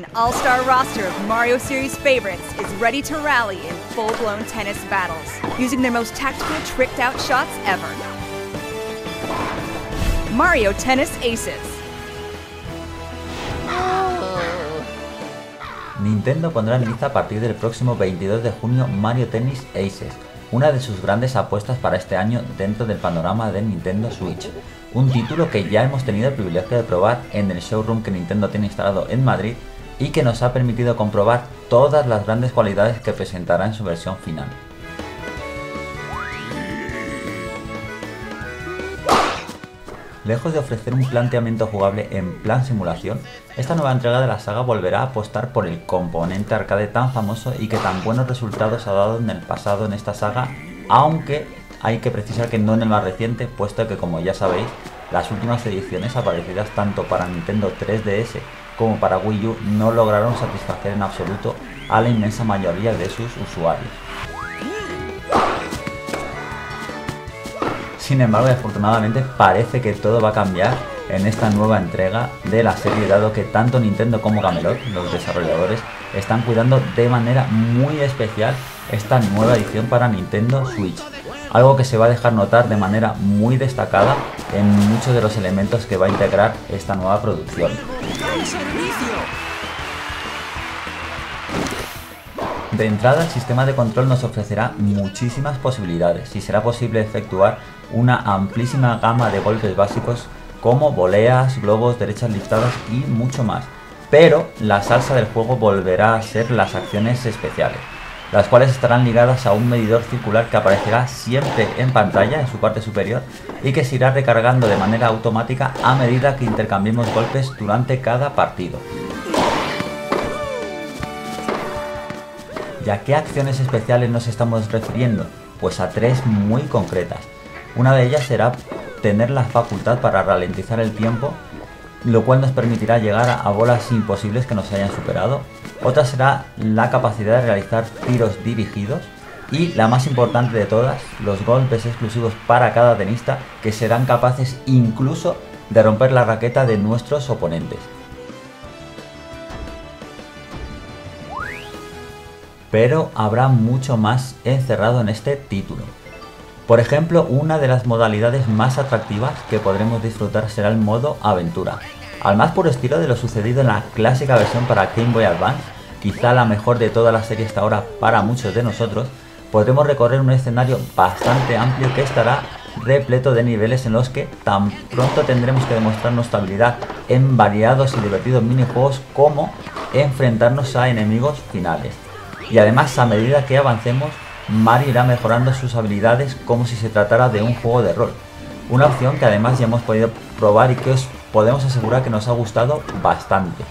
An all-star roster of Mario Series favorites is ready to rally in full-blown tennis battles, using their most tactical, tricked-out shots ever. Mario Tennis Aces. Nintendo pondrá en lista a partir del próximo 22 de junio Mario Tennis Aces, una de sus grandes apuestas para este año dentro del panorama de Nintendo Switch. Un título que ya hemos tenido el privilegio de probar en el showroom que Nintendo tiene instalado en Madrid y que nos ha permitido comprobar todas las grandes cualidades que presentará en su versión final. Lejos de ofrecer un planteamiento jugable en plan simulación, esta nueva entrega de la saga volverá a apostar por el componente arcade tan famoso y que tan buenos resultados ha dado en el pasado en esta saga, aunque hay que precisar que no en el más reciente, puesto que como ya sabéis, las últimas ediciones aparecidas tanto para Nintendo 3DS como para Wii U no lograron satisfacer en absoluto a la inmensa mayoría de sus usuarios. Sin embargo, afortunadamente parece que todo va a cambiar en esta nueva entrega de la serie, dado que tanto Nintendo como Camelot, los desarrolladores, están cuidando de manera muy especial esta nueva edición para Nintendo Switch. Algo que se va a dejar notar de manera muy destacada en muchos de los elementos que va a integrar esta nueva producción. De entrada, el sistema de control nos ofrecerá muchísimas posibilidades y será posible efectuar una amplísima gama de golpes básicos como voleas, globos, derechas liftadas y mucho más. Pero la salsa del juego volverá a ser las acciones especiales, las cuales estarán ligadas a un medidor circular que aparecerá siempre en pantalla en su parte superior y que se irá recargando de manera automática a medida que intercambiemos golpes durante cada partido. ¿Y a qué acciones especiales nos estamos refiriendo? Pues a tres muy concretas. Una de ellas será tener la facultad para ralentizar el tiempo, lo cual nos permitirá llegar a bolas imposibles que nos hayan superado. Otra será la capacidad de realizar tiros dirigidos. Y la más importante de todas, los golpes exclusivos para cada tenista que serán capaces incluso de romper la raqueta de nuestros oponentes. pero habrá mucho más encerrado en este título. Por ejemplo, una de las modalidades más atractivas que podremos disfrutar será el modo aventura. Al más puro estilo de lo sucedido en la clásica versión para Game Boy Advance, quizá la mejor de toda la serie hasta ahora para muchos de nosotros, podremos recorrer un escenario bastante amplio que estará repleto de niveles en los que tan pronto tendremos que demostrar nuestra habilidad en variados y divertidos minijuegos como enfrentarnos a enemigos finales y además a medida que avancemos Mario irá mejorando sus habilidades como si se tratara de un juego de rol. Una opción que además ya hemos podido probar y que os podemos asegurar que nos ha gustado bastante.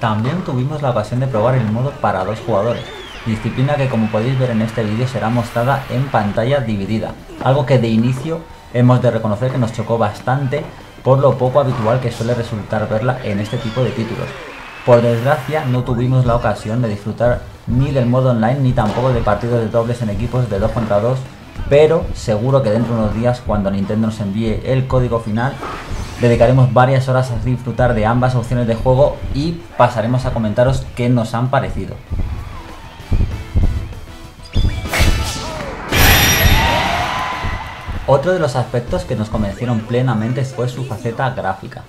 También tuvimos la ocasión de probar el modo para dos jugadores, disciplina que como podéis ver en este vídeo será mostrada en pantalla dividida, algo que de inicio hemos de reconocer que nos chocó bastante por lo poco habitual que suele resultar verla en este tipo de títulos. Por desgracia no tuvimos la ocasión de disfrutar ni del modo online ni tampoco de partidos de dobles en equipos de 2 contra 2, pero seguro que dentro de unos días cuando Nintendo nos envíe el código final dedicaremos varias horas a disfrutar de ambas opciones de juego y pasaremos a comentaros qué nos han parecido. Otro de los aspectos que nos convencieron plenamente fue su faceta gráfica.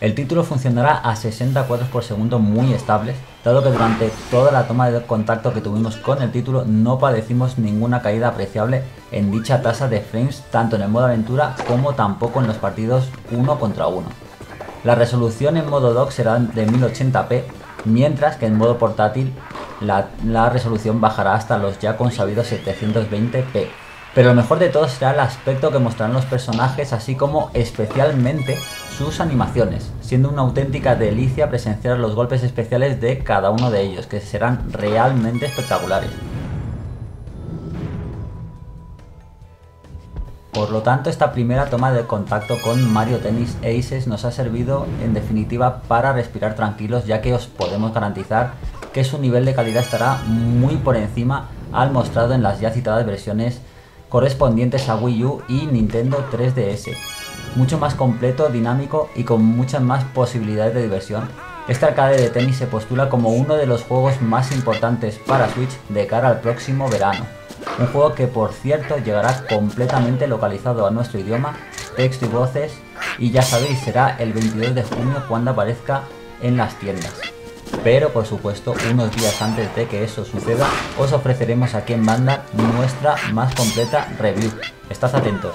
El título funcionará a 60 cuadros por segundo muy estables, dado que durante toda la toma de contacto que tuvimos con el título no padecimos ninguna caída apreciable en dicha tasa de frames tanto en el modo aventura como tampoco en los partidos uno contra uno. La resolución en modo dock será de 1080p, mientras que en modo portátil la, la resolución bajará hasta los ya consabidos 720p, pero lo mejor de todo será el aspecto que mostrarán los personajes, así como especialmente sus animaciones, siendo una auténtica delicia presenciar los golpes especiales de cada uno de ellos, que serán realmente espectaculares. Por lo tanto, esta primera toma de contacto con Mario Tennis Aces nos ha servido en definitiva para respirar tranquilos, ya que os podemos garantizar que su nivel de calidad estará muy por encima al mostrado en las ya citadas versiones correspondientes a Wii U y Nintendo 3DS. Mucho más completo, dinámico y con muchas más posibilidades de diversión. Este arcade de tenis se postula como uno de los juegos más importantes para Switch de cara al próximo verano. Un juego que por cierto llegará completamente localizado a nuestro idioma, texto y voces, y ya sabéis, será el 22 de junio cuando aparezca en las tiendas. Pero por supuesto, unos días antes de que eso suceda, os ofreceremos aquí en banda nuestra más completa review. Estad atentos.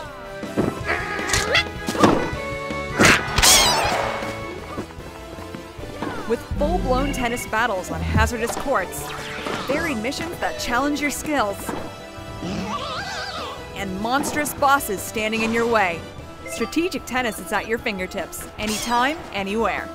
With full blown tennis battles on hazardous courts, varied missions that challenge your skills, and monstrous bosses standing in your way, strategic tennis is at your fingertips, anytime, anywhere.